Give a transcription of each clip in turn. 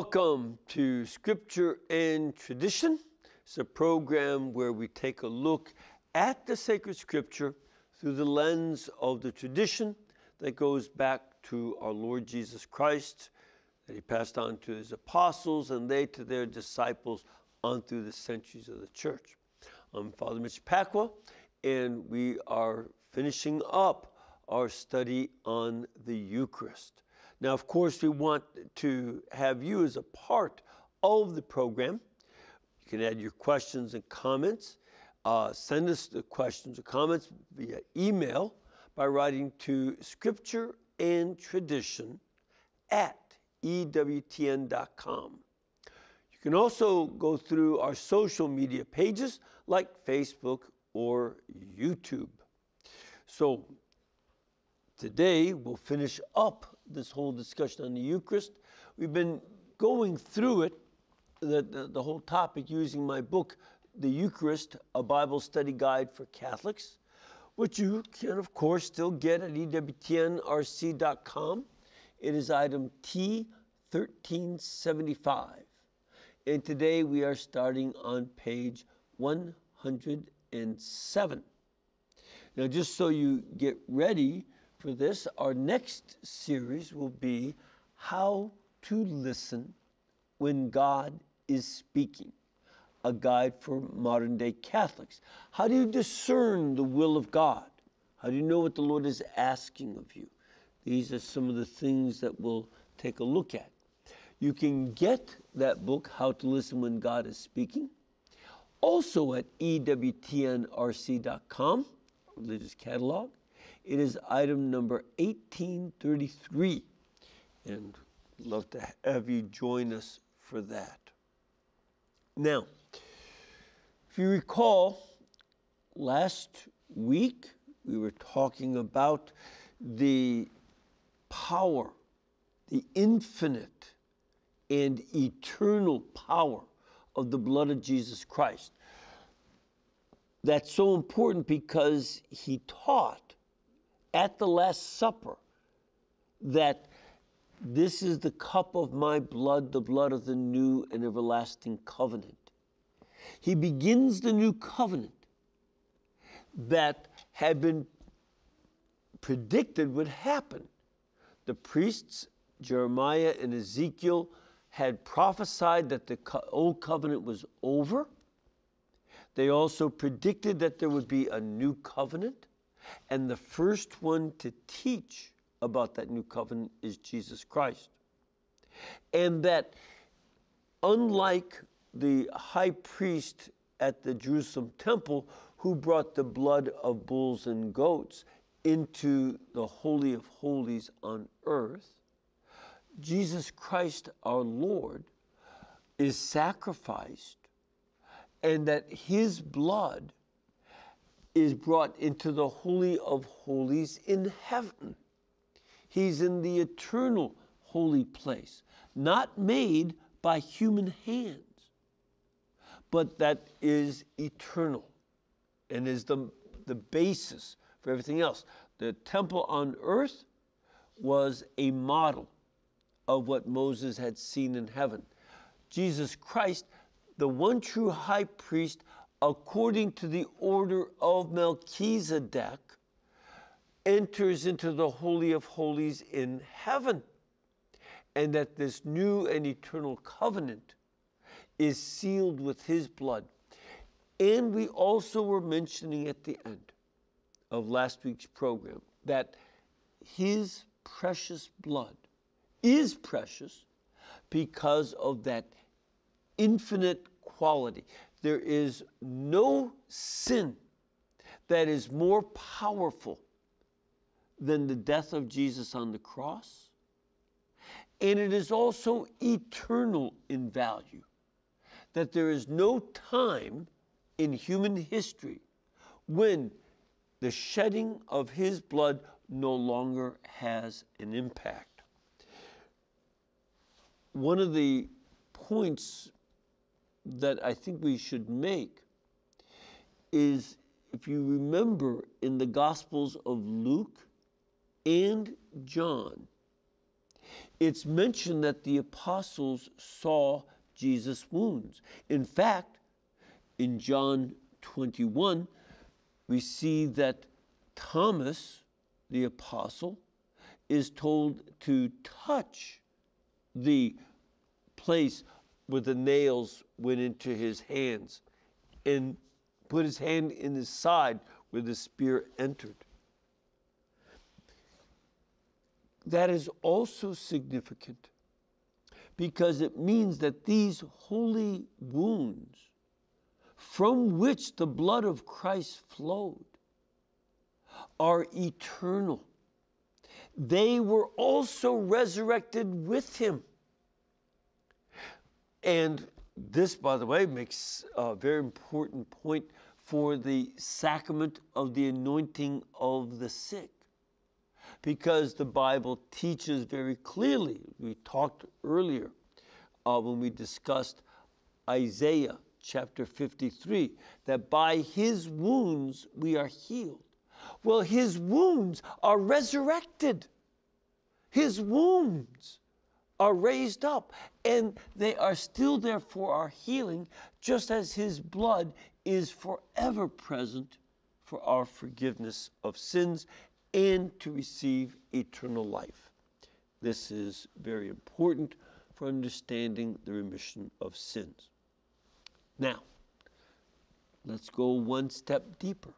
Welcome to Scripture and Tradition. It's a program where we take a look at the sacred scripture through the lens of the tradition that goes back to our Lord Jesus Christ, that he passed on to his apostles and they to their disciples on through the centuries of the church. I'm Father Mitch Pacwa, and we are finishing up our study on the Eucharist. Now, of course, we want to have you as a part of the program. You can add your questions and comments. Uh, send us the questions or comments via email by writing to scripture and tradition at ewtn.com. You can also go through our social media pages like Facebook or YouTube. So today we'll finish up this whole discussion on the Eucharist. We've been going through it, the, the, the whole topic, using my book, The Eucharist, a Bible study guide for Catholics, which you can, of course, still get at ewtnrc.com. It is item T1375. And today we are starting on page 107. Now, just so you get ready for this, our next series will be How to Listen When God is Speaking, a guide for modern day Catholics. How do you discern the will of God? How do you know what the Lord is asking of you? These are some of the things that we'll take a look at. You can get that book, How to Listen When God is Speaking, also at EWTNRC.com, religious catalog. It is item number 1833, and love to have you join us for that. Now, if you recall, last week we were talking about the power, the infinite and eternal power of the blood of Jesus Christ. That's so important because he taught at the Last Supper that this is the cup of my blood, the blood of the new and everlasting covenant. He begins the new covenant that had been predicted would happen. The priests, Jeremiah and Ezekiel, had prophesied that the old covenant was over. They also predicted that there would be a new covenant. And the first one to teach about that new covenant is Jesus Christ. And that unlike the high priest at the Jerusalem temple who brought the blood of bulls and goats into the Holy of Holies on earth, Jesus Christ our Lord is sacrificed and that his blood is brought into the Holy of Holies in heaven. He's in the eternal holy place, not made by human hands, but that is eternal and is the, the basis for everything else. The temple on earth was a model of what Moses had seen in heaven. Jesus Christ, the one true high priest, according to the order of Melchizedek, enters into the Holy of Holies in heaven. And that this new and eternal covenant is sealed with his blood. And we also were mentioning at the end of last week's program that his precious blood is precious because of that infinite quality. There is no sin that is more powerful than the death of Jesus on the cross. And it is also eternal in value. That there is no time in human history when the shedding of his blood no longer has an impact one of the points that I think we should make is if you remember in the Gospels of Luke and John, it's mentioned that the apostles saw Jesus' wounds. In fact, in John 21, we see that Thomas, the apostle, is told to touch the place where the nails went into his hands and put his hand in his side where the spear entered. That is also significant because it means that these holy wounds from which the blood of Christ flowed are eternal. They were also resurrected with him. And this, by the way, makes a very important point for the sacrament of the anointing of the sick. Because the Bible teaches very clearly, we talked earlier uh, when we discussed Isaiah chapter 53, that by his wounds we are healed. Well, his wounds are resurrected. His wounds are raised up, and they are still there for our healing, just as his blood is forever present for our forgiveness of sins and to receive eternal life. This is very important for understanding the remission of sins. Now, let's go one step deeper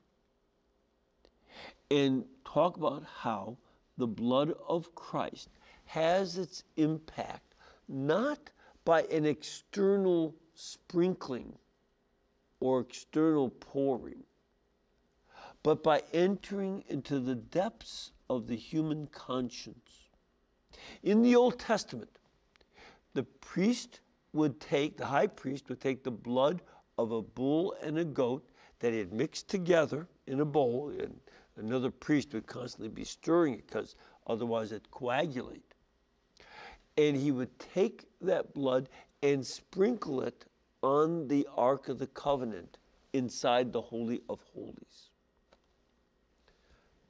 and talk about how the blood of Christ has its impact not by an external sprinkling or external pouring, but by entering into the depths of the human conscience. In the Old Testament, the priest would take, the high priest would take the blood of a bull and a goat that he had mixed together in a bowl, and another priest would constantly be stirring it because otherwise it'd coagulate. And he would take that blood and sprinkle it on the Ark of the Covenant inside the Holy of Holies.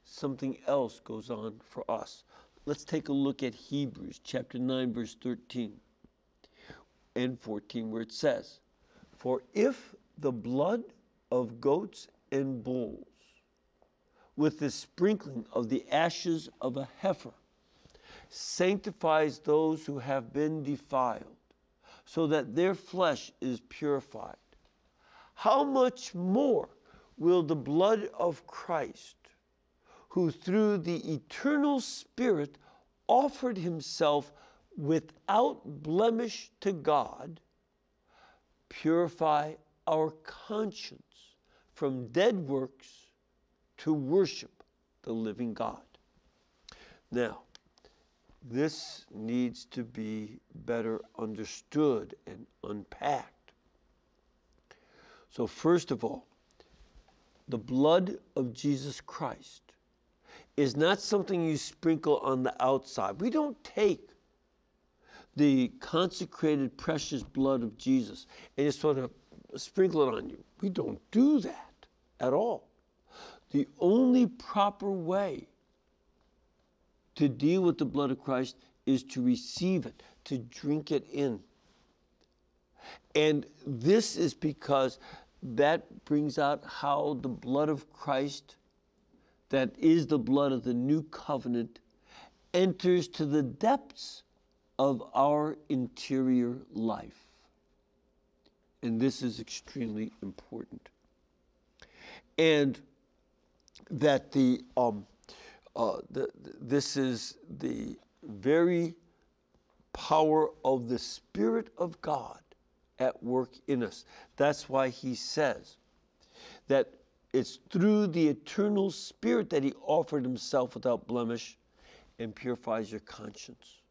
Something else goes on for us. Let's take a look at Hebrews chapter 9, verse 13 and 14, where it says, For if the blood of goats and bulls, with the sprinkling of the ashes of a heifer, sanctifies those who have been defiled, so that their flesh is purified, how much more will the blood of Christ, who through the eternal Spirit offered himself without blemish to God, purify our conscience from dead works to worship the living God. Now, this needs to be better understood and unpacked. So, first of all, the blood of Jesus Christ is not something you sprinkle on the outside. We don't take the consecrated, precious blood of Jesus and just sort of sprinkle it on you. We don't do that at all. The only proper way to deal with the blood of Christ is to receive it, to drink it in. And this is because that brings out how the blood of Christ, that is the blood of the new covenant, enters to the depths of our interior life. And this is extremely important. And that the, um, uh, this is the very power of the Spirit of God at work in us. That's why he says that it's through the eternal Spirit that he offered himself without blemish and purifies your conscience.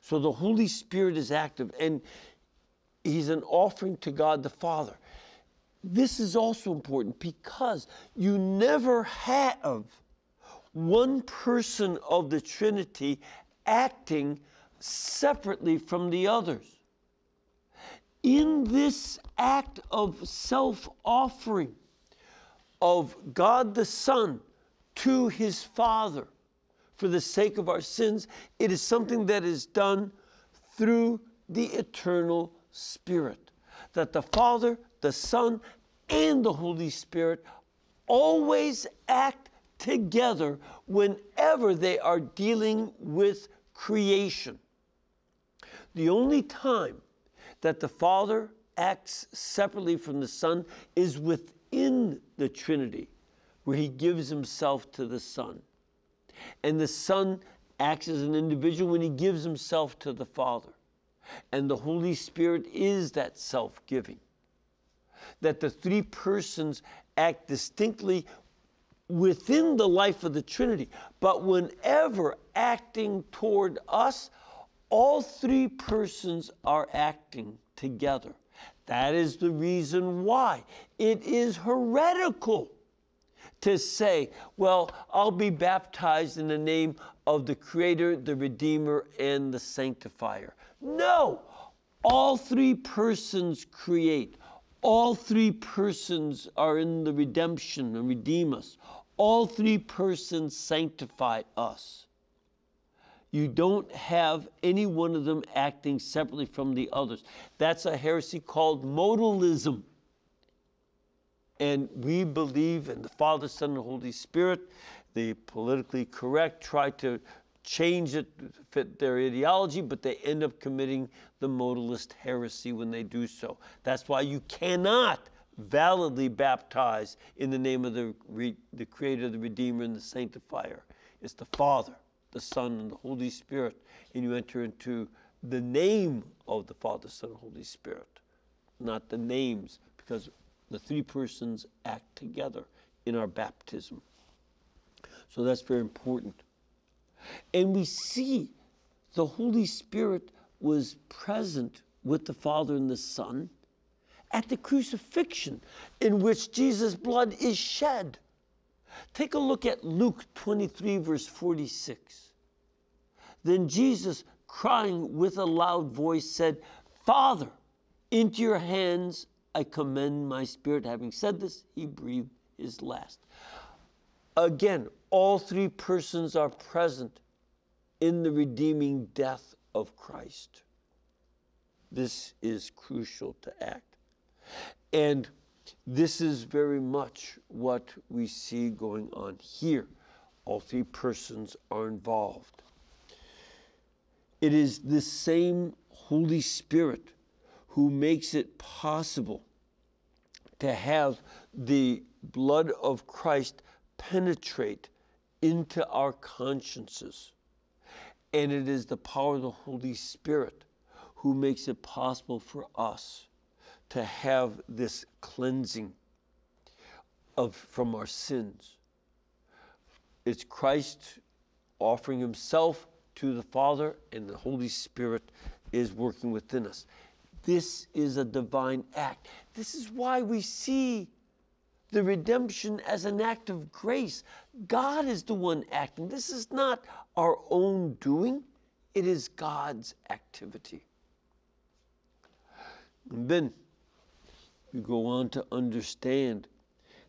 So the Holy Spirit is active and he's an offering to God the Father. This is also important because you never have one person of the Trinity acting separately from the others. In this act of self offering of God the Son to his Father for the sake of our sins. It is something that is done through the eternal Spirit. That the Father, the Son, and the Holy Spirit always act together whenever they are dealing with creation. The only time that the Father acts separately from the Son is within the Trinity, where he gives himself to the Son. And the Son acts as an individual when he gives himself to the Father. And the Holy Spirit is that self giving. That the three persons act distinctly within the life of the Trinity, but whenever acting toward us, all three persons are acting together. That is the reason why it is heretical to say, well, I'll be baptized in the name of the Creator, the Redeemer, and the Sanctifier. No, all three persons create. All three persons are in the redemption and redeem us. All three persons sanctify us. You don't have any one of them acting separately from the others. That's a heresy called modalism. And we believe in the Father, Son, and Holy Spirit. The politically correct try to change it to fit their ideology, but they end up committing the modalist heresy when they do so. That's why you cannot validly baptize in the name of the, the Creator, the Redeemer, and the Sanctifier. It's the Father, the Son, and the Holy Spirit. And you enter into the name of the Father, Son, and Holy Spirit, not the names, because the three persons act together in our baptism. So that's very important. And we see the Holy Spirit was present with the Father and the Son at the crucifixion in which Jesus' blood is shed. Take a look at Luke 23, verse 46. Then Jesus, crying with a loud voice, said, Father, into your hands I commend my spirit. Having said this, he breathed his last. Again, all three persons are present in the redeeming death of Christ. This is crucial to act. And this is very much what we see going on here. All three persons are involved. It is the same Holy Spirit who makes it possible to have the blood of Christ penetrate into our consciences. And it is the power of the Holy Spirit who makes it possible for us to have this cleansing of from our sins. It's Christ offering himself to the Father and the Holy Spirit is working within us. This is a divine act. This is why we see the redemption as an act of grace. God is the one acting. This is not our own doing, it is God's activity. And then we go on to understand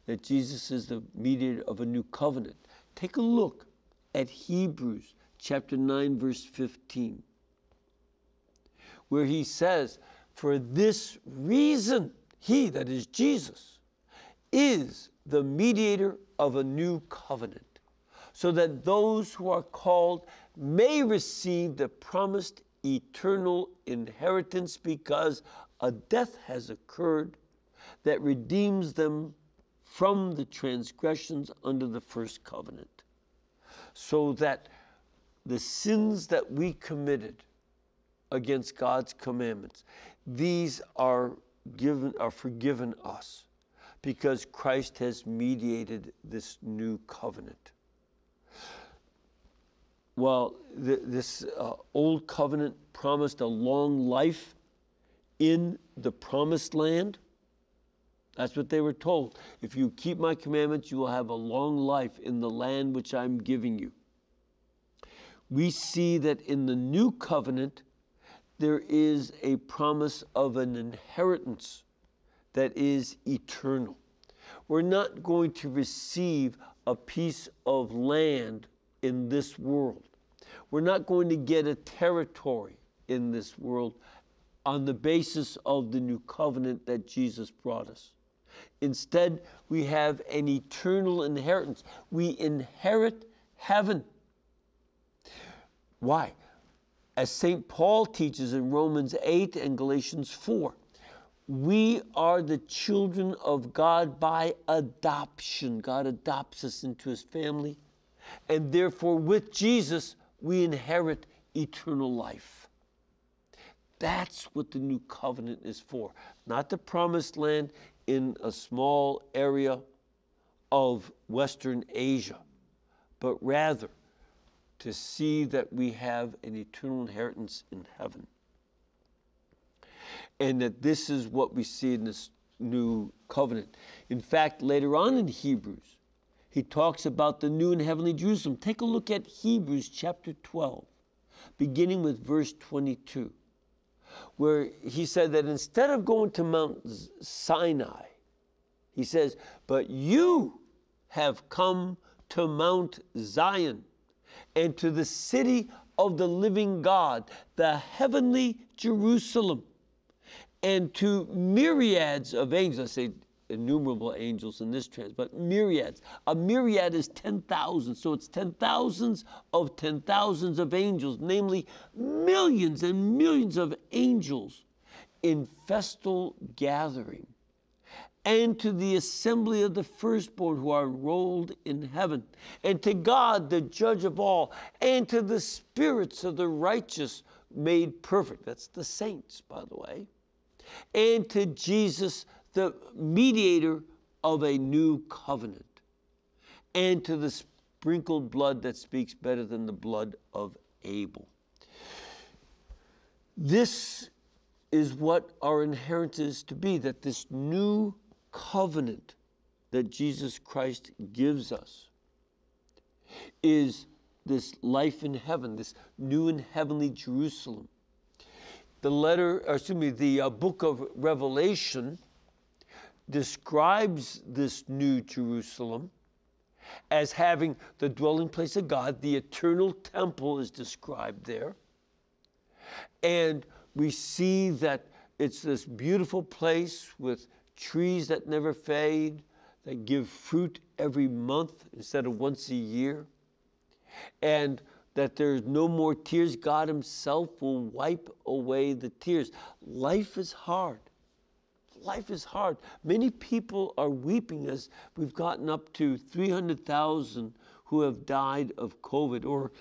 that Jesus is the mediator of a new covenant. Take a look at Hebrews chapter 9, verse 15, where he says, For this reason, he, that is Jesus, is the mediator of a new covenant, so that those who are called may receive the promised eternal inheritance because a death has occurred that redeems them from the transgressions under the first covenant, so that the sins that we committed against God's commandments, these are given are forgiven us because Christ has mediated this new covenant. While this uh, old covenant promised a long life in the promised land, that's what they were told. If you keep my commandments, you will have a long life in the land which I'm giving you. We see that in the new covenant, there is a promise of an inheritance that is eternal. We're not going to receive a piece of land in this world. We're not going to get a territory in this world on the basis of the new covenant that Jesus brought us. Instead, we have an eternal inheritance. We inherit heaven. Why? As St. Paul teaches in Romans 8 and Galatians 4, we are the children of God by adoption. God adopts us into his family, and therefore, with Jesus, we inherit eternal life. That's what the new covenant is for. Not the promised land in a small area of Western Asia, but rather to see that we have an eternal inheritance in heaven. And that this is what we see in this new covenant. In fact, later on in Hebrews, he talks about the new and heavenly Jerusalem. Take a look at Hebrews chapter 12, beginning with verse 22, where he said that instead of going to Mount Sinai, he says, But you have come to Mount Zion and to the city of the living God, the heavenly Jerusalem, and to myriads of angels. I say innumerable angels in this trans, but myriads. A myriad is 10,000, so it's 10,000s of 10,000s of angels, namely millions and millions of angels in festal gathering and to the assembly of the firstborn who are enrolled in heaven, and to God, the judge of all, and to the spirits of the righteous made perfect. That's the saints, by the way. And to Jesus, the mediator of a new covenant, and to the sprinkled blood that speaks better than the blood of Abel. This is what our inheritance is to be that this new covenant that Jesus Christ gives us is this life in heaven, this new and heavenly Jerusalem. The letter, excuse me, the uh, book of Revelation describes this new Jerusalem as having the dwelling place of God. The eternal temple is described there. And we see that it's this beautiful place with trees that never fade, that give fruit every month instead of once a year, and that there's no more tears. God Himself will wipe away the tears. Life is hard. Life is hard. Many people are weeping as we've gotten up to 300,000 who have died of COVID or,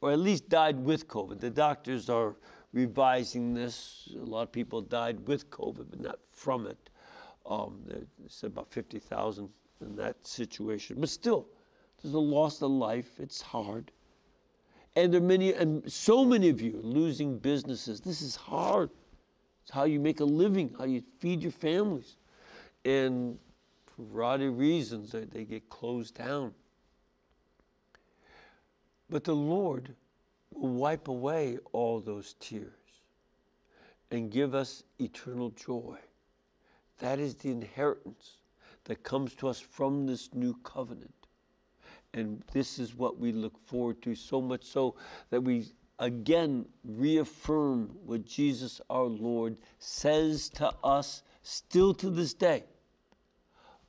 or at least died with COVID. The doctors are revising this. A lot of people died with COVID, but not from it. Um, it's about 50,000 in that situation. But still, there's a loss of life. It's hard. And there are many, and so many of you losing businesses. This is hard. It's how you make a living, how you feed your families. And for a variety of reasons, they, they get closed down. But the Lord will wipe away all those tears and give us eternal joy. That is the inheritance that comes to us from this new covenant. And this is what we look forward to, so much so that we again reaffirm what Jesus our Lord says to us still to this day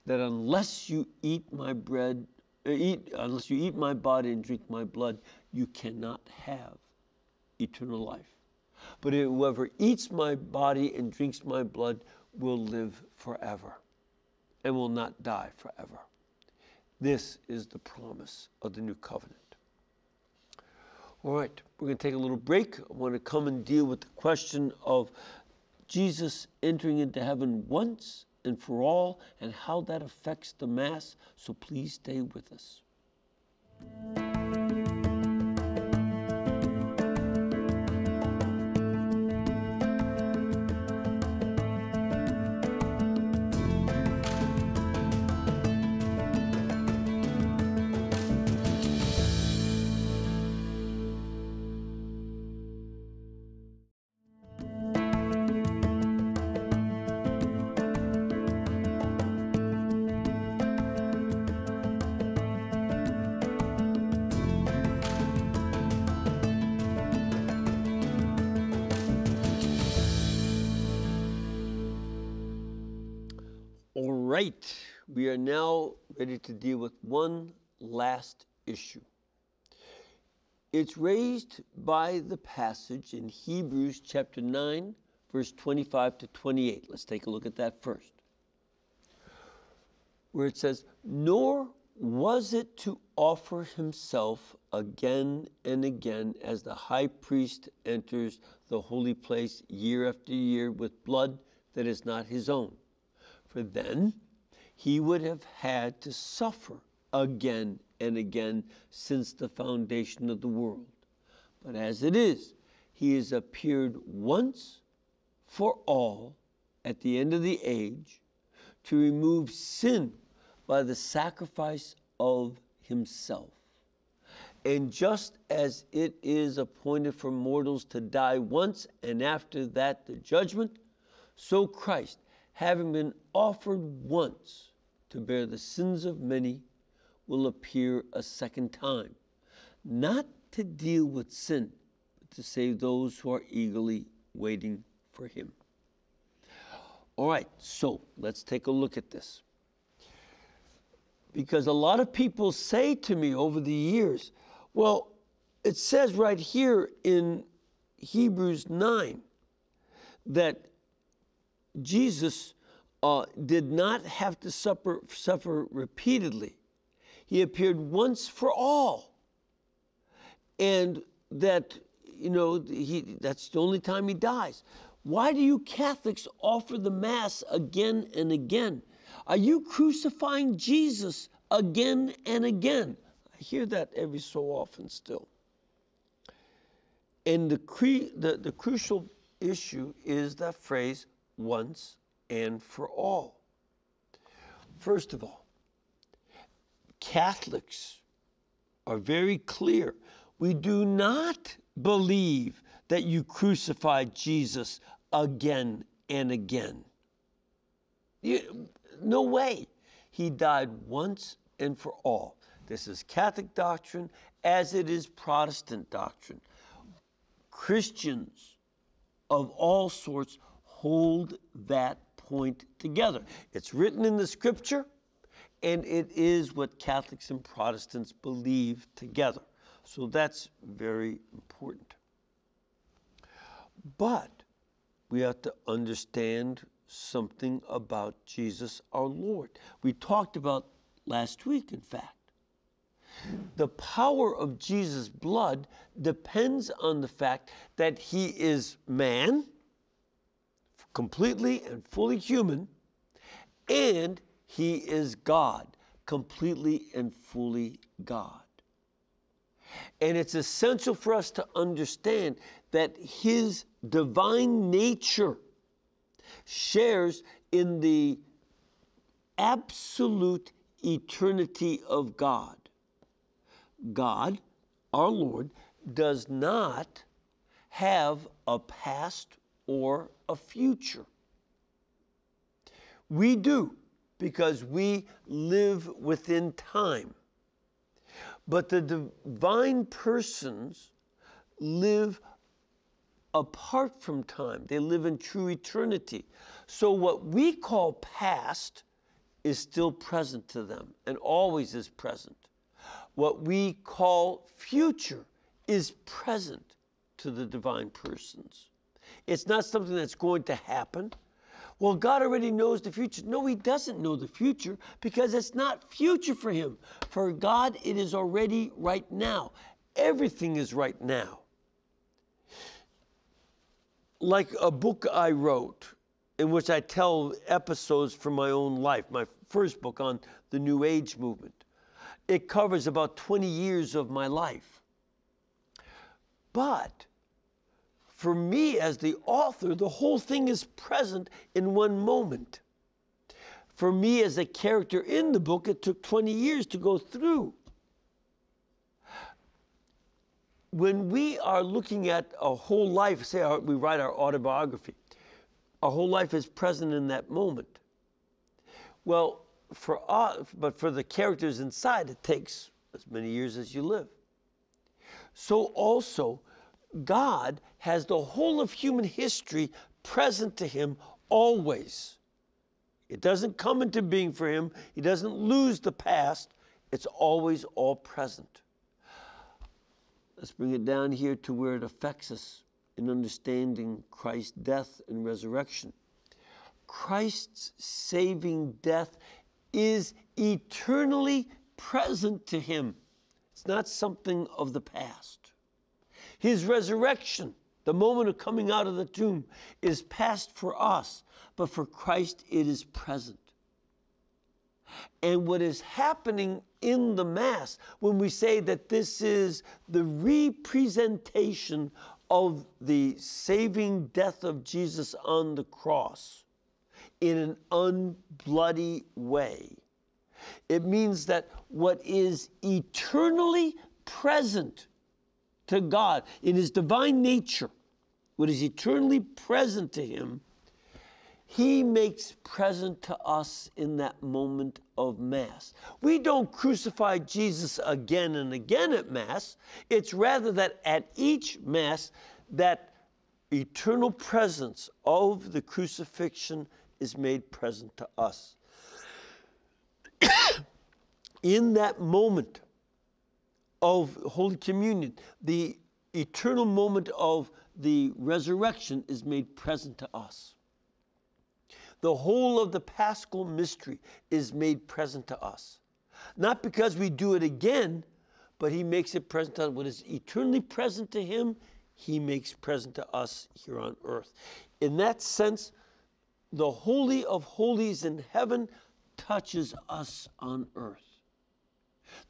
that unless you eat my bread, uh, eat, unless you eat my body and drink my blood, you cannot have eternal life. But whoever eats my body and drinks my blood will live forever and will not die forever. This is the promise of the new covenant. All right, we're going to take a little break. I want to come and deal with the question of Jesus entering into heaven once and for all and how that affects the Mass. So please stay with us. We are now ready to deal with one last issue. It's raised by the passage in Hebrews chapter 9, verse 25 to 28. Let's take a look at that first. Where it says, Nor was it to offer himself again and again as the high priest enters the holy place year after year with blood that is not his own. For then he would have had to suffer again and again since the foundation of the world. But as it is, he has appeared once for all at the end of the age to remove sin by the sacrifice of himself. And just as it is appointed for mortals to die once and after that the judgment, so Christ, having been offered once to bear the sins of many, will appear a second time, not to deal with sin, but to save those who are eagerly waiting for him. All right, so let's take a look at this. Because a lot of people say to me over the years, well, it says right here in Hebrews 9 that Jesus uh, did not have to suffer, suffer repeatedly. He appeared once for all. And that, you know, he, that's the only time he dies. Why do you Catholics offer the Mass again and again? Are you crucifying Jesus again and again? I hear that every so often still. And the, the, the crucial issue is that phrase, once and for all. First of all, Catholics are very clear. We do not believe that you crucified Jesus again and again. You, no way. He died once and for all. This is Catholic doctrine as it is Protestant doctrine. Christians of all sorts hold that point together. It's written in the scripture, and it is what Catholics and Protestants believe together. So that's very important. But we have to understand something about Jesus our Lord. We talked about last week, in fact. The power of Jesus' blood depends on the fact that he is man, completely and fully human, and he is God, completely and fully God. And it's essential for us to understand that his divine nature shares in the absolute eternity of God. God, our Lord, does not have a past or a future. We do because we live within time. But the divine persons live apart from time, they live in true eternity. So, what we call past is still present to them and always is present. What we call future is present to the divine persons. It's not something that's going to happen. Well, God already knows the future. No, He doesn't know the future because it's not future for Him. For God, it is already right now. Everything is right now. Like a book I wrote in which I tell episodes from my own life, my first book on the New Age movement. It covers about 20 years of my life. But for me, as the author, the whole thing is present in one moment. For me, as a character in the book, it took 20 years to go through. When we are looking at a whole life, say our, we write our autobiography, our whole life is present in that moment. Well, for us, but for the characters inside, it takes as many years as you live. So also, God has the whole of human history present to him always. It doesn't come into being for him. He doesn't lose the past. It's always all present. Let's bring it down here to where it affects us in understanding Christ's death and resurrection. Christ's saving death is eternally present to him. It's not something of the past. His resurrection, the moment of coming out of the tomb, is past for us, but for Christ it is present. And what is happening in the Mass when we say that this is the representation of the saving death of Jesus on the cross in an unbloody way. It means that what is eternally present to God in his divine nature, what is eternally present to him, he makes present to us in that moment of Mass. We don't crucify Jesus again and again at Mass. It's rather that at each Mass, that eternal presence of the crucifixion is made present to us. in that moment of Holy Communion, the eternal moment of the resurrection is made present to us. The whole of the paschal mystery is made present to us. Not because we do it again, but He makes it present to us. What is eternally present to Him, He makes present to us here on earth. In that sense, the Holy of Holies in heaven touches us on earth.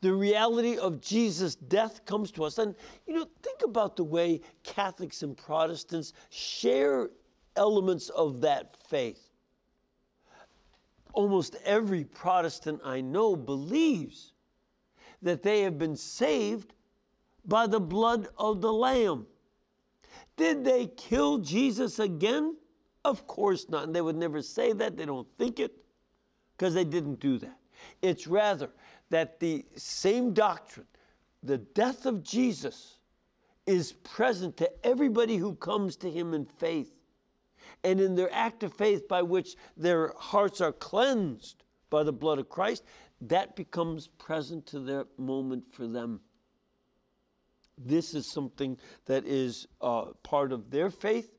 The reality of Jesus' death comes to us. And, you know, think about the way Catholics and Protestants share elements of that faith. Almost every Protestant I know believes that they have been saved by the blood of the Lamb. Did they kill Jesus again? Of course not. And they would never say that. They don't think it because they didn't do that. It's rather that the same doctrine, the death of Jesus, is present to everybody who comes to him in faith. And in their act of faith by which their hearts are cleansed by the blood of Christ, that becomes present to their moment for them. This is something that is uh, part of their faith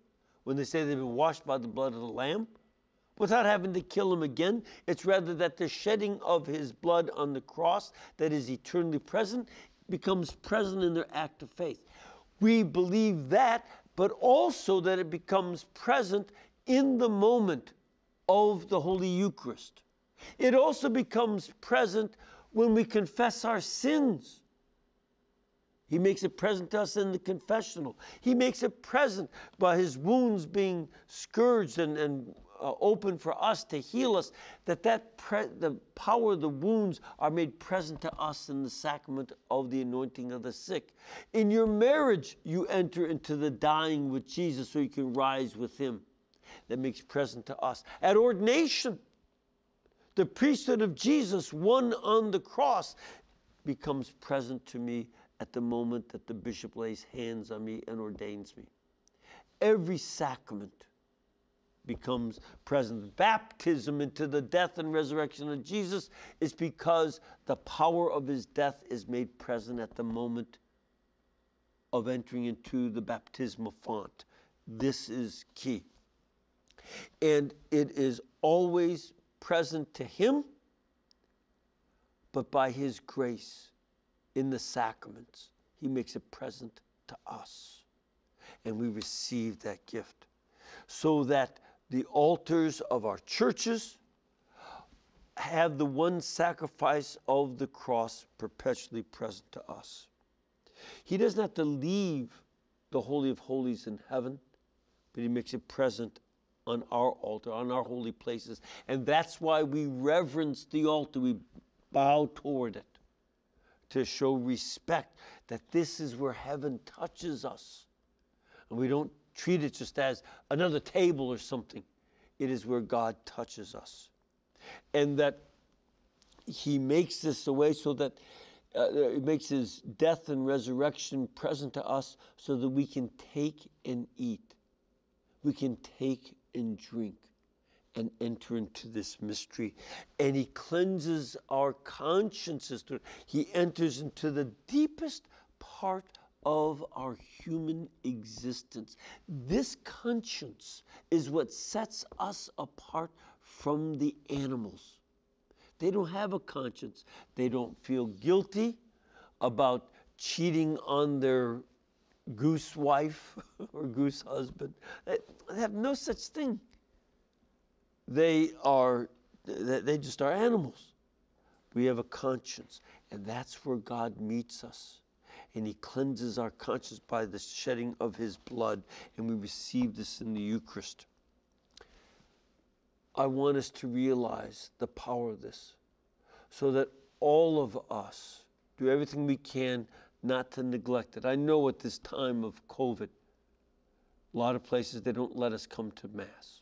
when they say they've been washed by the blood of the Lamb without having to kill him again. It's rather that the shedding of his blood on the cross that is eternally present becomes present in their act of faith. We believe that, but also that it becomes present in the moment of the Holy Eucharist. It also becomes present when we confess our sins. He makes it present to us in the confessional. He makes it present by his wounds being scourged and, and uh, open for us to heal us, that, that the power of the wounds are made present to us in the sacrament of the anointing of the sick. In your marriage, you enter into the dying with Jesus so you can rise with him. That makes present to us. At ordination, the priesthood of Jesus, one on the cross, becomes present to me at the moment that the bishop lays hands on me and ordains me. Every sacrament becomes present. Baptism into the death and resurrection of Jesus is because the power of his death is made present at the moment of entering into the baptismal font. This is key. And it is always present to him, but by his grace in the sacraments, he makes it present to us. And we receive that gift so that the altars of our churches have the one sacrifice of the cross perpetually present to us. He doesn't have to leave the Holy of Holies in heaven, but He makes it present on our altar, on our holy places. And that's why we reverence the altar, we bow toward it to show respect that this is where heaven touches us. And we don't treat it just as another table or something. It is where God touches us. And that He makes this a way so that uh, it makes His death and resurrection present to us so that we can take and eat. We can take and drink and enter into this mystery. And he cleanses our consciences. He enters into the deepest part of our human existence. This conscience is what sets us apart from the animals. They don't have a conscience. They don't feel guilty about cheating on their goose wife or goose husband. They have no such thing. They are, they just are animals. We have a conscience, and that's where God meets us. And He cleanses our conscience by the shedding of His blood, and we receive this in the Eucharist. I want us to realize the power of this so that all of us do everything we can not to neglect it. I know at this time of COVID, a lot of places they don't let us come to Mass.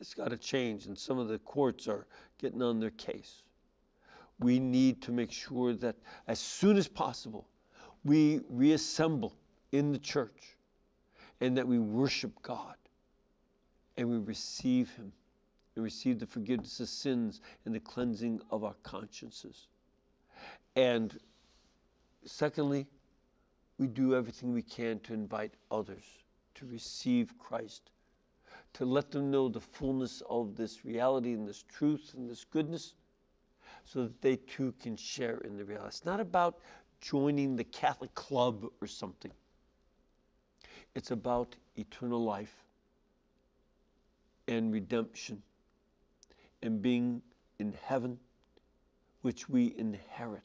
It's got to change, and some of the courts are getting on their case. We need to make sure that as soon as possible, we reassemble in the church and that we worship God and we receive Him and receive the forgiveness of sins and the cleansing of our consciences. And secondly, we do everything we can to invite others to receive Christ, to let them know the fullness of this reality and this truth and this goodness, so that they too can share in the reality. It's not about joining the Catholic club or something, it's about eternal life and redemption and being in heaven, which we inherit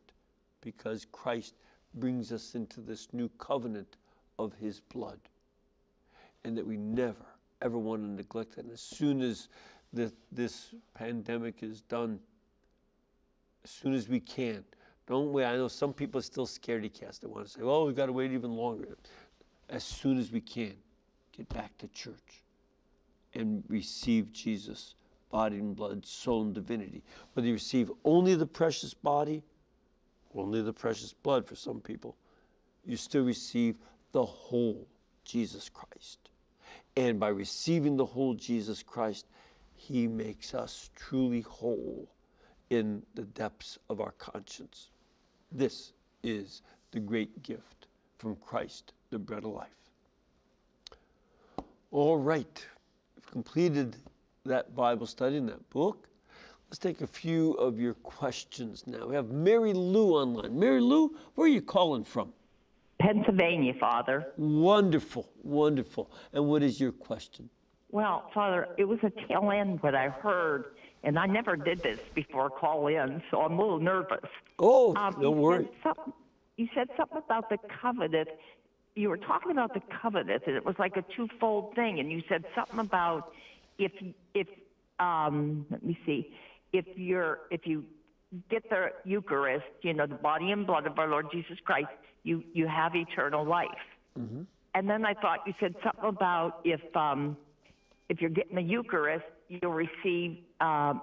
because Christ brings us into this new covenant of his blood. And that we never, ever want to neglect that. And as soon as the, this pandemic is done, as soon as we can, don't wait. I know some people are still scared to cast. They want to say, oh, well, we've got to wait even longer. As soon as we can, get back to church and receive Jesus body and blood, soul and divinity. Whether you receive only the precious body, only the precious blood for some people, you still receive the whole Jesus Christ. And by receiving the whole Jesus Christ, he makes us truly whole in the depths of our conscience. This is the great gift from Christ, the bread of life. All right, we've completed that Bible study in that book. Let's take a few of your questions now. We have Mary Lou online. Mary Lou, where are you calling from? Pennsylvania, Father. Wonderful, wonderful. And what is your question? Well, Father, it was a tail end what I heard, and I never did this before call in, so I'm a little nervous. Oh, um, don't worry. You said something about the covenant. You were talking about the covenant, and it was like a twofold thing. And you said something about if if um, let me see, if you're if you get the Eucharist, you know, the body and blood of our Lord Jesus Christ, you you have eternal life. Mm-hmm. And then I thought you said something about if um, if you're getting the Eucharist, you'll receive um,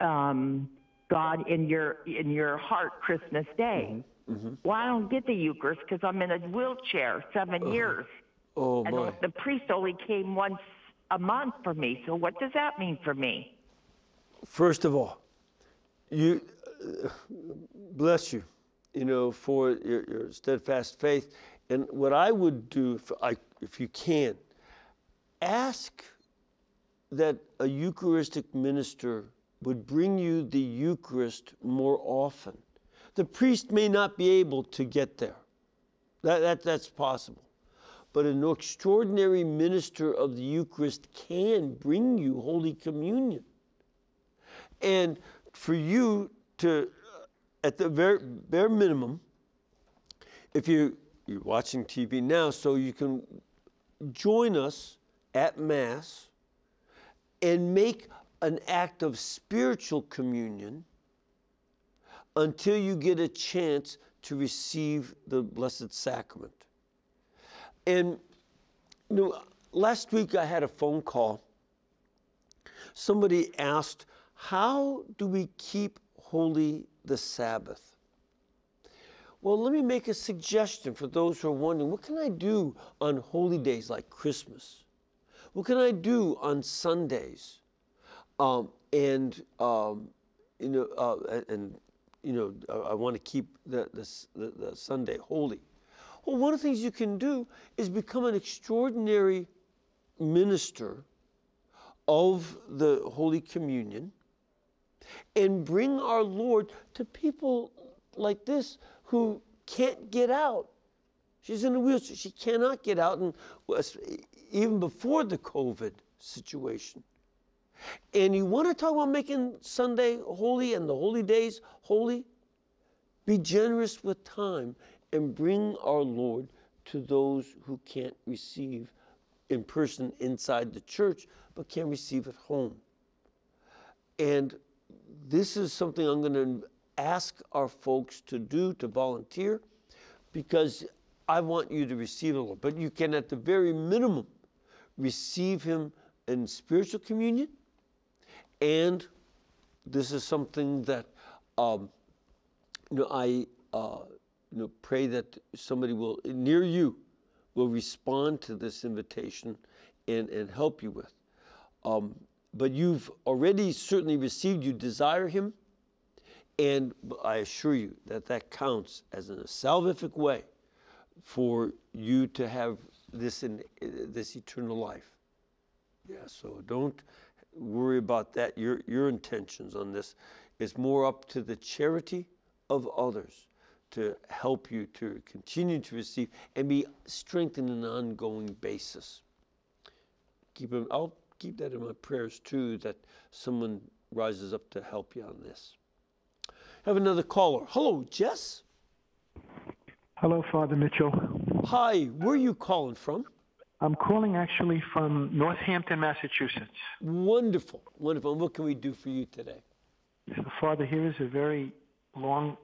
um, God in your in your heart Christmas Day. Mm-hmm. Mm-hmm. Well, I don't get the Eucharist because I'm in a wheelchair 7 uh-huh. years. Oh, and the priest only came once a month for me. So what does that mean for me? First of all, you uh, bless you, you know, for your, your, steadfast faith. And what I would do, if, I, if you can, ask that a Eucharistic minister would bring you the Eucharist more often. The priest may not be able to get there. That, that, that's possible but an extraordinary minister of the Eucharist can bring you Holy Communion. And for you to, uh, at the very bare minimum, if you, you're watching TV now, so you can join us at Mass and make an act of spiritual communion until you get a chance to receive the Blessed Sacrament. And you know, last week I had a phone call. Somebody asked, How do we keep holy the Sabbath? Well, let me make a suggestion for those who are wondering what can I do on holy days like Christmas? What can I do on Sundays? Um, and um, you know, uh, and you know, I, I want to keep the, the, the Sunday holy. Well, one of the things you can do is become an extraordinary minister of the Holy Communion and bring our Lord to people like this who can't get out. She's in a wheelchair. She cannot get out, and uh, even before the COVID situation. And you want to talk about making Sunday holy and the holy days holy? Be generous with time and bring our Lord to those who can't receive in person inside the church, but can receive at home. And this is something I'm going to ask our folks to do, to volunteer, because I want you to receive the Lord. But you can, at the very minimum, receive Him in spiritual communion. And this is something that um, you know, I uh, you know, pray that somebody will, near you, will respond to this invitation and, and help you with. Um, but you've already certainly received, you desire Him, and I assure you that that counts as in a salvific way for you to have this in this eternal life. Yeah, so don't worry about that. Your your intentions on this is more up to the charity of others to help you to continue to receive and be strengthened on an ongoing basis. Keep them, I'll keep that in my prayers too, that someone rises up to help you on this. Have another caller. Hello, Jess. Hello, Father Mitchell. Hi, where are you calling from? I'm calling actually from Northampton, Massachusetts. Wonderful, wonderful. What can we do for you today? So, Father, here is a very long.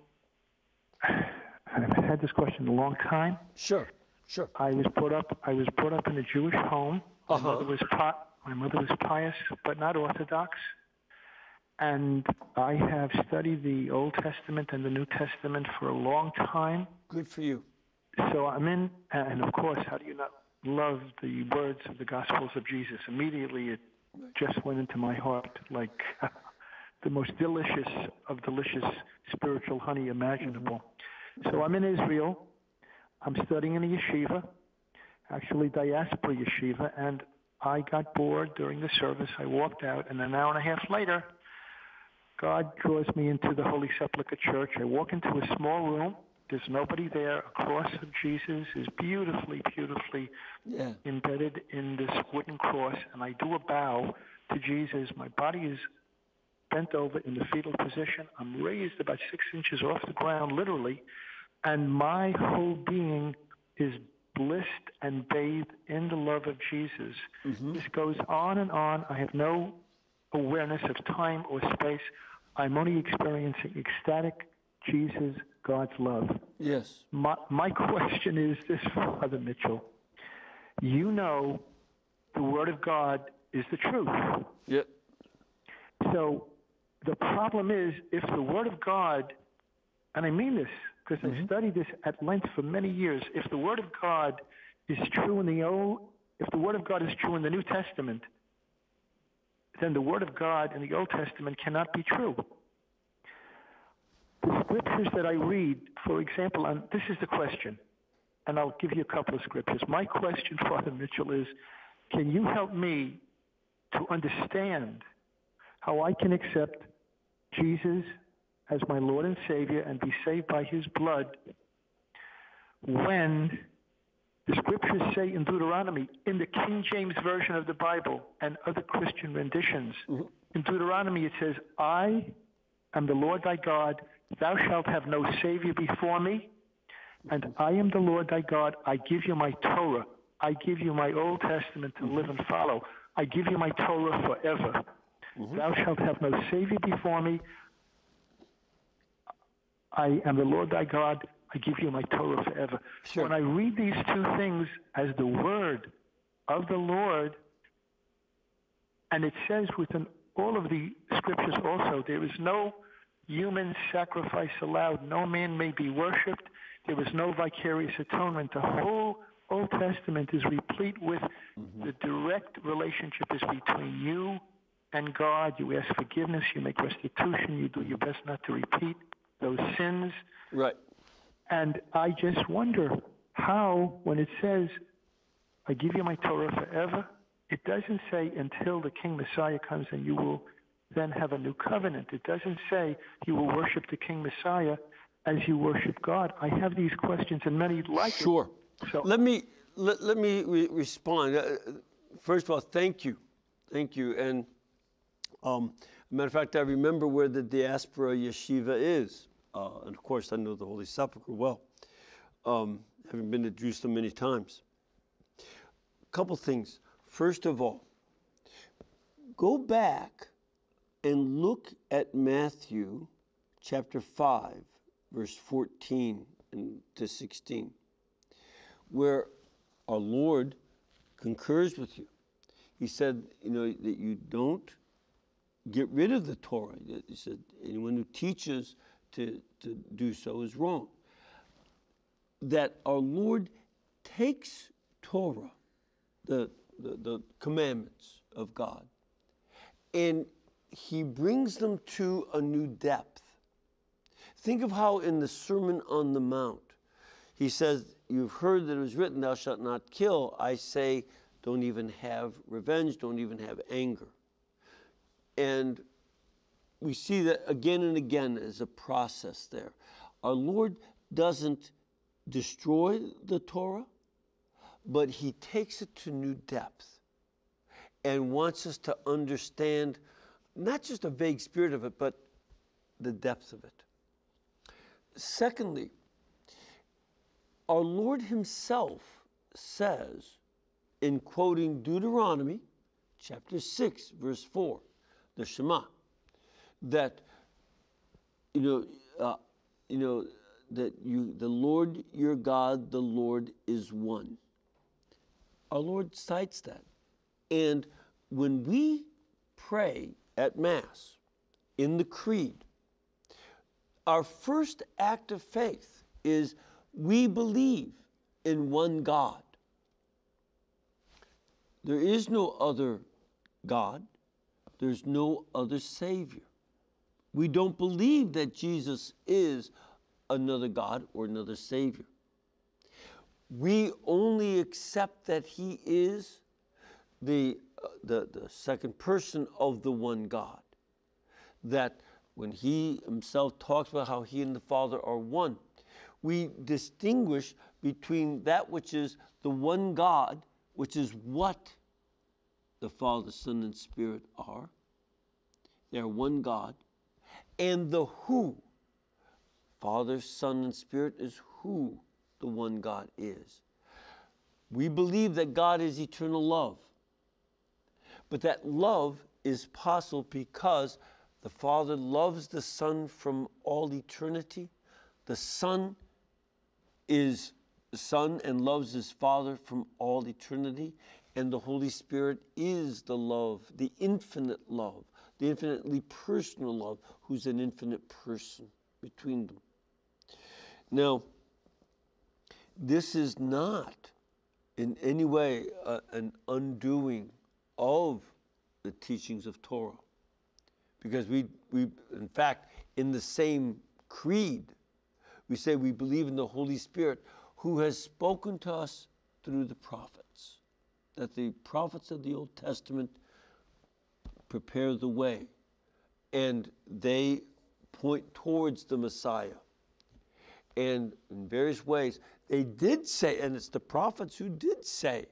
I've had this question a long time. Sure, sure. I was brought up. I was brought up in a Jewish home. My Uh-huh. mother was pi- my mother was pious, but not Orthodox. And I have studied the Old Testament and the New Testament for a long time. Good for you. So I'm in, and of course, how do you not love the words of the Gospels of Jesus? Immediately, it just went into my heart like the most delicious of delicious spiritual honey imaginable. Mm-hmm. So I'm in Israel. I'm studying in a yeshiva, actually diaspora yeshiva, and I got bored during the service. I walked out, and an hour and a half later, God draws me into the Holy Sepulchre Church. I walk into a small room. There's nobody there. A cross of Jesus is beautifully, beautifully Yeah. embedded in this wooden cross, and I do a bow to Jesus. My body is bent over in the fetal position. I'm raised about six inches off the ground, literally, and my whole being is blissed and bathed in the love of Jesus. Mm-hmm. This goes on and on. I have no awareness of time or space. I'm only experiencing ecstatic Jesus, God's love. Yes. My, my question is this, Father Mitchell. You know the Word of God is the truth. Yeah. So the problem is if the Word of God, and I mean this because I've mm-hmm. studied this at length for many years, if the Word of God is true in the Old, if the Word of God is true in the New Testament, then the Word of God in the Old Testament cannot be true. The scriptures that I read, for example, and this is the question, and I'll give you a couple of scriptures. My question, Father Mitchell, is can you help me to understand how I can accept Jesus as my Lord and Savior and be saved by his blood when the scriptures say in Deuteronomy, in the King James Version of the Bible and other Christian renditions, mm-hmm. in Deuteronomy it says, I am the Lord thy God, thou shalt have no Savior before me, and I am the Lord thy God, I give you my Torah, I give you my Old Testament to live and follow, I give you my Torah forever. Mm-hmm. Thou shalt have no Savior before me, I am the Lord thy God. I give you my Torah forever. Sure. When I read these two things as the word of the Lord, and it says within all of the scriptures also, there is no human sacrifice allowed. No man may be worshipped. There was no vicarious atonement. The whole Old Testament is replete with mm-hmm. the direct relationship is between you and God. You ask forgiveness. You make restitution. You do your best not to repeat those sins. Right. And I just wonder how, when it says, I give you my Torah forever, it doesn't say until the King Messiah comes and you will then have a new covenant. It doesn't say you will worship the King Messiah as you worship God. I have these questions and many like Sure. it. So Let me let, let me re- respond. Uh, first of all, thank you, thank you. And um, matter of fact, I remember where the diaspora yeshiva is, uh, and of course, I know the Holy Sepulchre well, um, having been to Jerusalem many times. A couple things. First of all, go back and look at Matthew chapter 5, verse 14 to 16 where our Lord concurs with you. He said, you know, that you don't get rid of the Torah. He said, anyone who teaches to, to do so is wrong. That our Lord takes Torah, the, the, the commandments of God, and he brings them to a new depth. Think of how in the Sermon on the Mount, he says, You've heard that it was written, Thou shalt not kill. I say, don't even have revenge, don't even have anger. And we see that again and again as a process there. Our Lord doesn't destroy the Torah, but He takes it to new depth and wants us to understand not just a vague spirit of it, but the depth of it. Secondly, our Lord Himself says, in quoting Deuteronomy chapter 6, verse 4, the Shema, that, you know, uh, you know, that you, the Lord your God, the Lord is one. Our Lord cites that. And when we pray at Mass, in the Creed, our first act of faith is we believe in one God. There is no other God, there's no other Savior. We don't believe that Jesus is another God or another Savior. We only accept that He is the, the, the second person of the one God. That when He Himself talks about how He and the Father are one, we distinguish between that which is the one God, which is what the Father, Son, and Spirit are. They're one God. And the who. Father, Son, and Spirit is who the one God is. We believe that God is eternal love. But that love is possible because the Father loves the Son from all eternity. The Son is the Son and loves his Father from all eternity. And the Holy Spirit is the love, the infinite love, the infinitely personal love, who's an infinite person between them. Now, this is not in any way uh, an undoing of the teachings of Torah. Because we, we, in fact, in the same creed, we say we believe in the Holy Spirit who has spoken to us through the prophets. That the prophets of the Old Testament prepare the way and they point towards the Messiah. And in various ways, they did say, and it's the prophets who did say,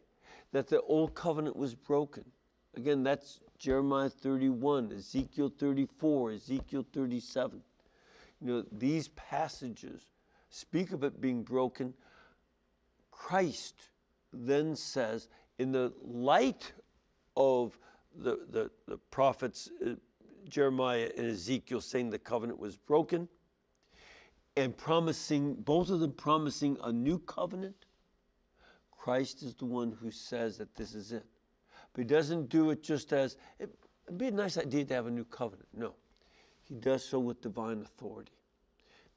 that the old covenant was broken. Again, that's Jeremiah 31, Ezekiel 34, Ezekiel 37. You know, these passages speak of it being broken. Christ then says, in the light of the, the, the prophets, uh, Jeremiah and Ezekiel saying the covenant was broken, and promising, both of them promising a new covenant, Christ is the one who says that this is it. But he doesn't do it just as, it, it'd be a nice idea to have a new covenant. No. He does so with divine authority.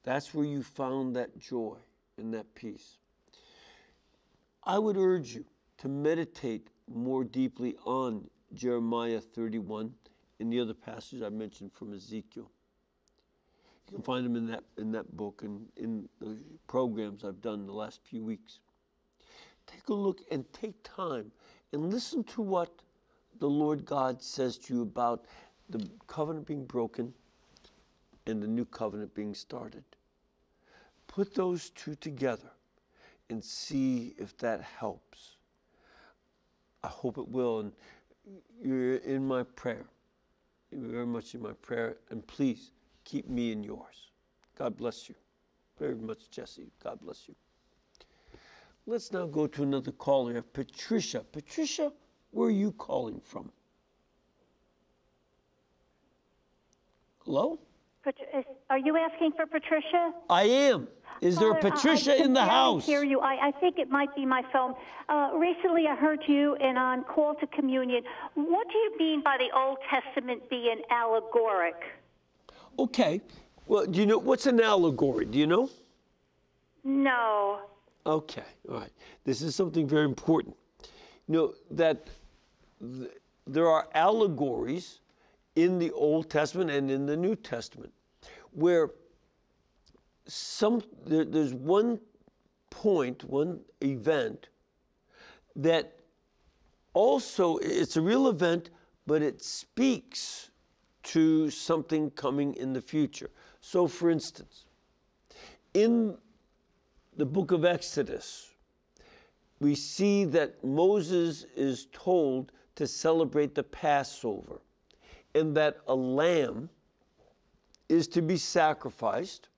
That's where you found that joy and that peace. I would urge you to meditate more deeply on Jeremiah 31 and the other passages I mentioned from Ezekiel. You can find them in that in that book and in the programs I've done the last few weeks. Take a look and take time and listen to what the Lord God says to you about the covenant being broken and the new covenant being started. Put those two together and see if that helps. I hope it will. And you're in my prayer. You're very much in my prayer. And please keep me in yours. God bless you. Very much, Jesse. God bless you. Let's now go to another caller, Patricia. Patricia, where are you calling from? Hello? Are you asking for Patricia? I am. Is there a Father, I- Patricia I can in the house? hear you. I, I think it might be my phone. Uh, recently, I heard you and on call to communion. What do you mean by the Old Testament being allegoric? Okay. Well, do you know what's an allegory? Do you know? No. Okay, all right. This is something very important. You know that th- there are allegories in the Old Testament and in the New Testament where some there, there's one point, one event that also it's a real event, but it speaks to something coming in the future. So, for instance, in the book of Exodus, we see that Moses is told to celebrate the Passover and that a lamb is to be sacrificed,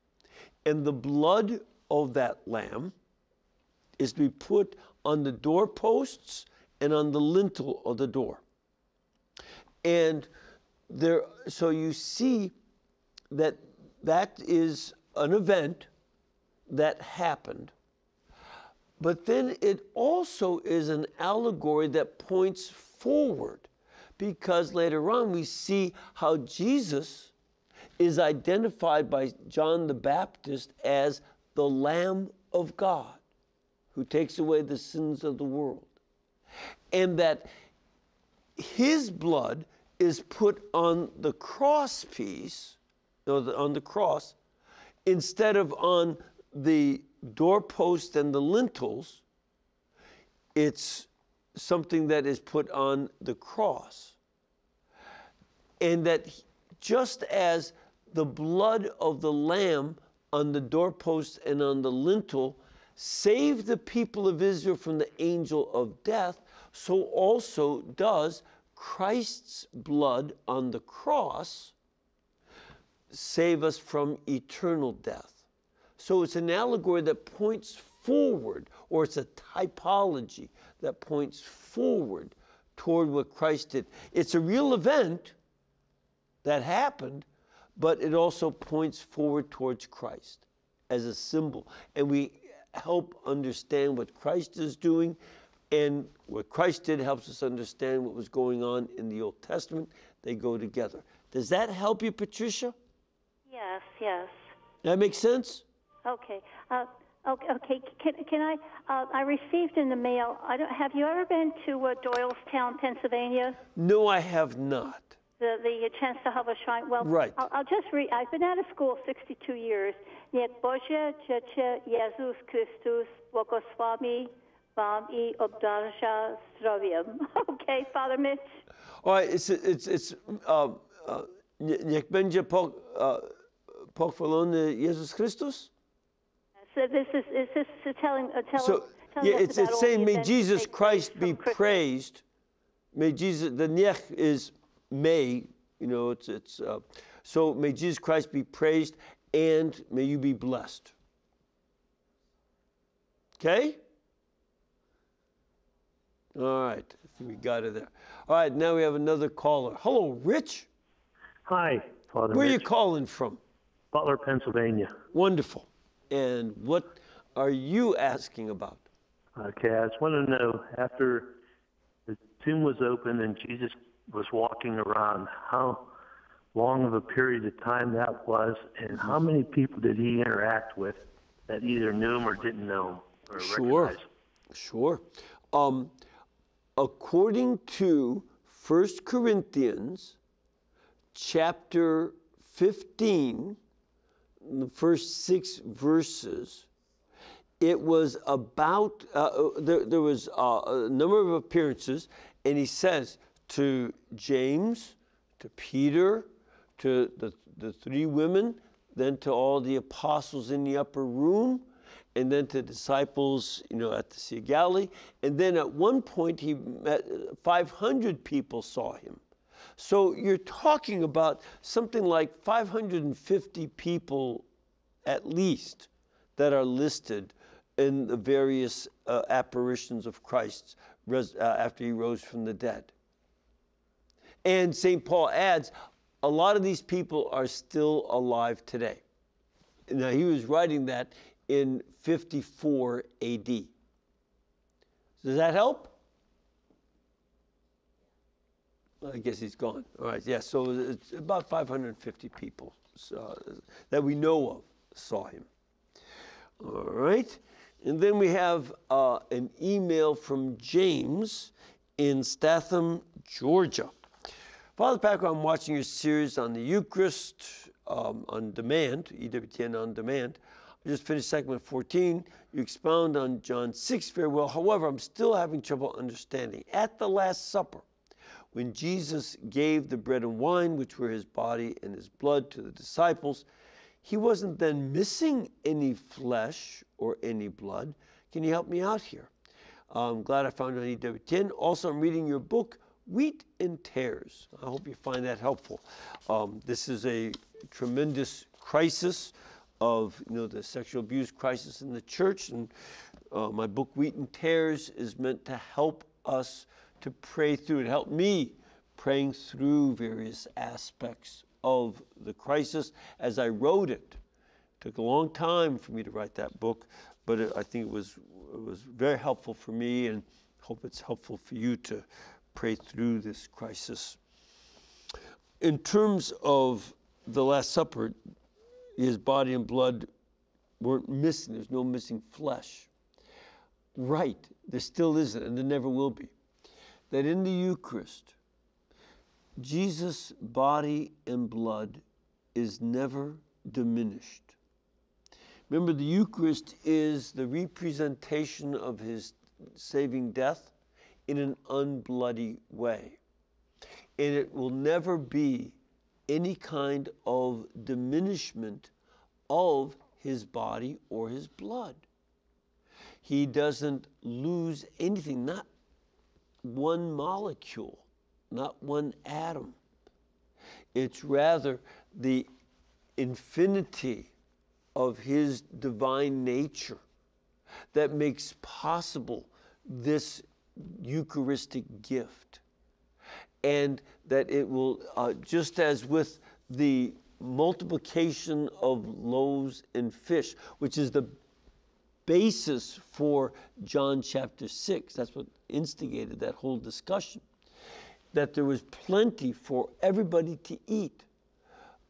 and the blood of that lamb is to be put on the doorposts and on the lintel of the door. And there, so you see that that is an event that happened. But then it also is an allegory that points forward because later on we see how Jesus is identified by John the Baptist as the Lamb of God who takes away the sins of the world. And that his blood is put on the cross piece, the- on the cross, instead of on the doorpost and the lintels, it's something that is put on the cross. And that just as the blood of the lamb on the doorpost and on the lintel saved the people of Israel from the angel of death, so also does Christ's blood on the cross save us from eternal death. So it's an allegory that points forward, or it's a typology that points forward toward what Christ did. It's a real event that happened, but it also points forward towards Christ as a symbol. And we help understand what Christ is doing, and what Christ did helps us understand what was going on in the Old Testament. They go together. Does that help you, Patricia? Yes, yes. That makes sense? Okay. Uh, okay. Okay. Can, can I? Uh, I received in the mail. I don't. Have you ever been to uh, Doylestown, Pennsylvania? No, I have not. The the Częstochowa Shrine. Well, Right. I'll, I'll just read. I've been out of school 62 years. Niech Boże Dziecię Jezus Chrystus błogosławi wam i obdarza zdrowiem. Okay, Father Mitch. All right, it's, it's, it's, um, uh, nie- niech będzie po, uh, pochwalony Jezus Chrystus. So this is is this is telling uh, telling. So, telling yeah, it's, it's saying, may Jesus Christ be Christmas. praised. May Jesus, the niech is may, you know, it's, it's, uh, so may Jesus Christ be praised and may you be blessed. Okay? All right, I think we got it there. All right, now we have another caller. Hello, Rich. Hi, Father Where are you calling from? Butler, Pennsylvania. Wonderful. And what are you asking about? Okay, I just want to know after the tomb was opened and Jesus was walking around, how long of a period of time that was, and how many people did he interact with that either knew him or didn't know him or Sure. recognize him? Sure. Um, according to 1 Corinthians chapter 15, the first six verses, it was about, uh, uh, there, there was uh, a number of appearances, and he says to James, to Peter, to the, the three women, then to all the apostles in the upper room, and then to disciples, you know, at the Sea of Galilee. And then at one point, he met 500 people saw him. So you're talking about something like 550 people at least that are listed in the various uh, apparitions of Christ res- uh, after he rose from the dead. And St. Paul adds, a lot of these people are still alive today. Now, he was writing that in 54 AD. Does that help? I guess he's gone. All right, yeah, so it's about 550 people that we know of saw him. All right, and then we have uh, an email from James in Statham, Georgia. Father Pacwa, I'm watching your series on the Eucharist um, on demand, EWTN on demand. I just finished segment 14. You expound on John 6 very well. However, I'm still having trouble understanding. At the Last Supper, when Jesus gave the bread and wine, which were his body and his blood, to the disciples, he wasn't then missing any flesh or any blood. Can you help me out here? I'm glad I found it on EWTN. Also, I'm reading your book, Wheat and Tares. I hope you find that helpful. Um, this is a tremendous crisis of you know the sexual abuse crisis in the church, and uh, my book Wheat and Tares is meant to help us to pray through it. Help me praying through various aspects of the crisis as I wrote it. It took a long time for me to write that book, but it, I think it was it was very helpful for me, and hope it's helpful for you to pray through this crisis. In terms of the Last Supper, his body and blood weren't missing. There's no missing flesh. Right, there still isn't, and there never will be. That in the Eucharist, Jesus' body and blood is never diminished. Remember, the Eucharist is the representation of his saving death in an unbloody way. And it will never be any kind of diminishment of his body or his blood. He doesn't lose anything, not one molecule not one atom. It's rather the infinity of his divine nature that makes possible this Eucharistic gift. And that it will, uh, just as with the multiplication of loaves and fish, which is the basis for John chapter 6, that's what instigated that whole discussion that there was plenty for everybody to eat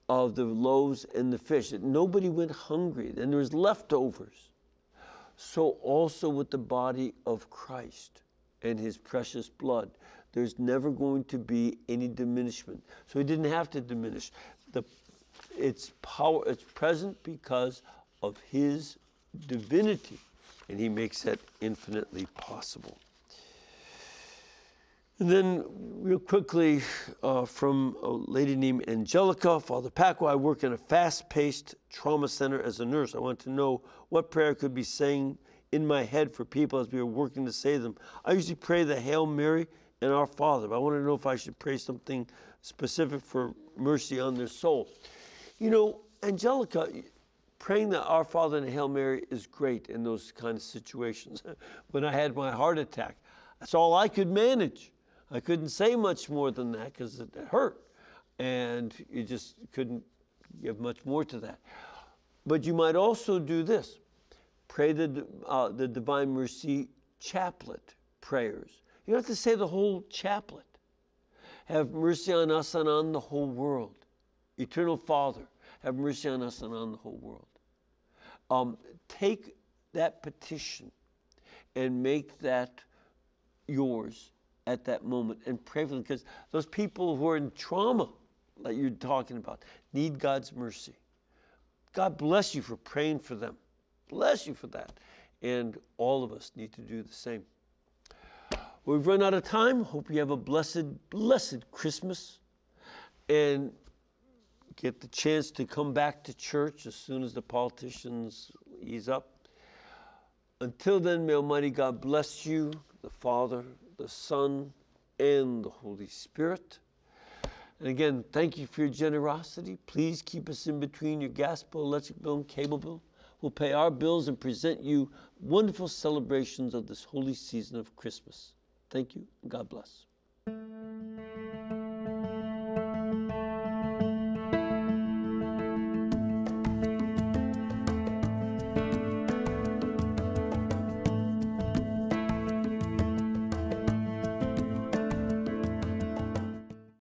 of the loaves and the fish, that nobody went hungry, and there was leftovers. So also with the body of Christ and his precious blood, there's never going to be any diminishment. So he didn't have to diminish. The, its power, it's present because of his divinity, and he makes that infinitely possible. And then, real quickly, uh, from a lady named Angelica, Father Pacwa, I work in a fast paced trauma center as a nurse. I want to know what prayer could be saying in my head for people as we are working to save them. I usually pray the Hail Mary and Our Father, but I want to know if I should pray something specific for mercy on their soul. You know, Angelica, praying the Our Father and Hail Mary is great in those kind of situations. when I had my heart attack, that's all I could manage. I couldn't say much more than that because it hurt. And you just couldn't give much more to that. But you might also do this pray the, uh, the Divine Mercy chaplet prayers. You don't have to say the whole chaplet. Have mercy on us and on the whole world. Eternal Father, have mercy on us and on the whole world. Um, take that petition and make that yours at that moment and pray for them because those people who are in trauma, that you're talking about need God's mercy. God bless you for praying for them. Bless you for that. And all of us need to do the same. We've run out of time. Hope you have a blessed, blessed Christmas. And get the chance to come back to church as soon as the politicians ease up. Until then, may Almighty God bless you, the Father, the Son, and the Holy Spirit. And again, thank you for your generosity. Please keep us in between your gas bill, electric bill, and cable bill. We'll pay our bills and present you wonderful celebrations of this holy season of Christmas. Thank you, and God bless.